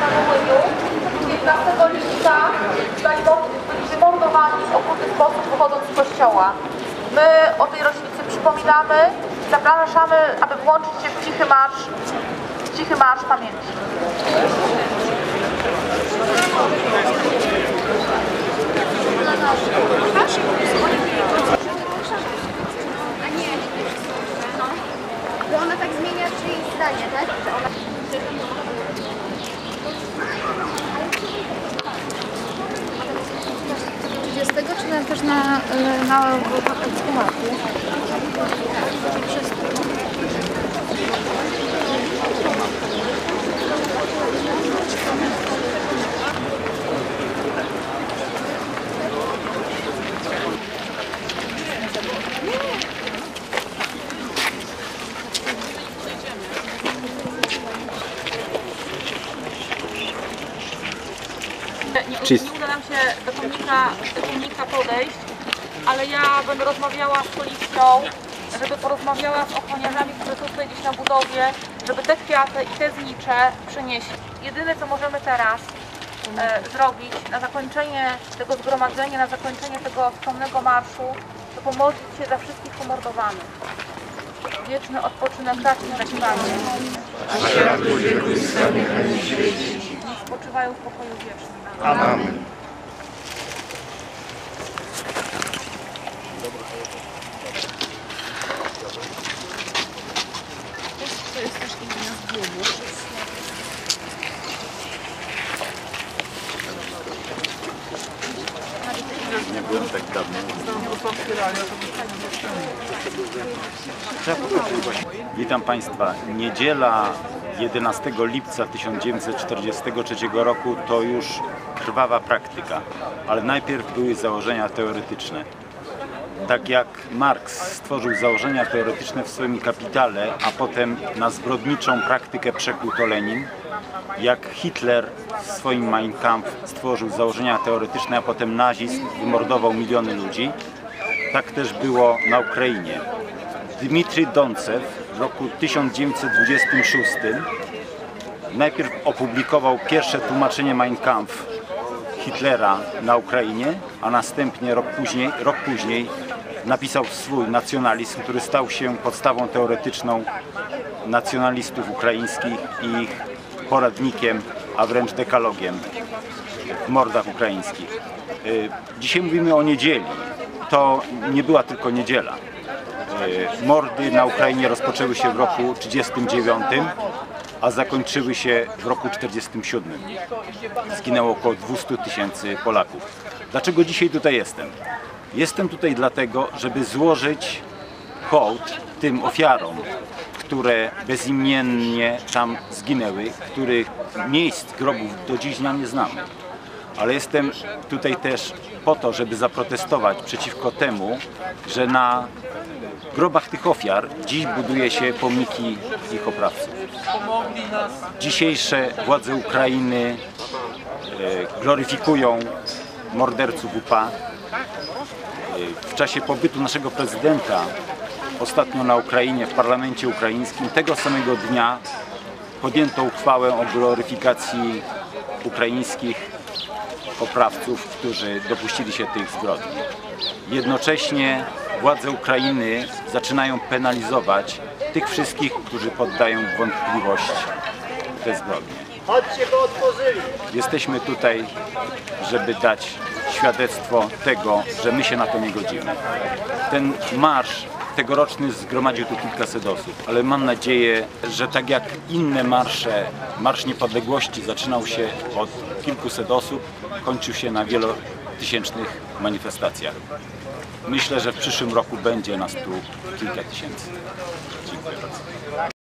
na Wołyniu 15 lipca zostali wymordowani w okrutny sposób wychodząc z kościoła. My o tej rocznicy przypominamy, zapraszamy, aby włączyć się w cichy marsz, w cichy marsz pamięci. No. Bo ona tak zmienia czyjeś zdanie, tak? Na, też na, na? Nie, Czyst. Nie uda nam się do pomnika, do pomnika podejść, ale ja będę rozmawiała z policją, żeby porozmawiała z ochroniarzami, którzy są tutaj gdzieś na budowie, żeby te kwiaty i te znicze przynieść. Jedyne co możemy teraz e, zrobić na zakończenie tego zgromadzenia, na zakończenie tego skromnego marszu, to pomodlić się za wszystkich pomordowanych. Wieczny odpoczynek takim zakiwanie. Niech spoczywają w pokoju wiecznym. Amen. Nie byłem tak dawno. Witam Państwa. Niedziela 11 lipca 1943 roku to już krwawa praktyka, ale najpierw były założenia teoretyczne. Tak jak Marx stworzył założenia teoretyczne w swoim kapitale, a potem na zbrodniczą praktykę przekuł to Lenin, jak Hitler w swoim Mein Kampf stworzył założenia teoretyczne, a potem nazizm wymordował miliony ludzi, tak też było na Ukrainie. Dmitrij Doncew w roku 1926 najpierw opublikował pierwsze tłumaczenie Mein Kampf Hitlera na Ukrainie, a następnie rok później, rok później napisał swój nacjonalizm, który stał się podstawą teoretyczną nacjonalistów ukraińskich i ich poradnikiem, a wręcz dekalogiem w mordach ukraińskich. Y, Dzisiaj mówimy o niedzieli. To nie była tylko niedziela. Y, Mordy na Ukrainie rozpoczęły się w roku 1939, a zakończyły się w roku 1947. Zginęło około 200 tysięcy Polaków. Dlaczego dzisiaj tutaj jestem? Jestem tutaj dlatego, żeby złożyć hołd tym ofiarom, które bezimiennie tam zginęły, których miejsc grobów do dziś nie znamy. Ale jestem tutaj też po to, żeby zaprotestować przeciwko temu, że na grobach tych ofiar dziś buduje się pomniki ich oprawców. Dzisiejsze władze Ukrainy e, gloryfikują morderców UPA. E, W czasie pobytu naszego prezydenta ostatnio na Ukrainie, w parlamencie ukraińskim, tego samego dnia podjęto uchwałę o gloryfikacji ukraińskich oprawców, którzy dopuścili się tych zbrodni. Jednocześnie władze Ukrainy zaczynają penalizować tych wszystkich, którzy poddają wątpliwość te zbrodnie. Chodźcie, bo otworzyli. Jesteśmy tutaj, żeby dać świadectwo tego, że my się na to nie godzimy. Ten marsz tegoroczny zgromadził tu kilkaset osób, ale mam nadzieję, że tak jak inne marsze, Marsz Niepodległości zaczynał się od kilkuset osób, kończył się na wielotysięcznych manifestacjach. Myślę, że w przyszłym roku będzie nas tu kilka tysięcy. Dziękuję bardzo.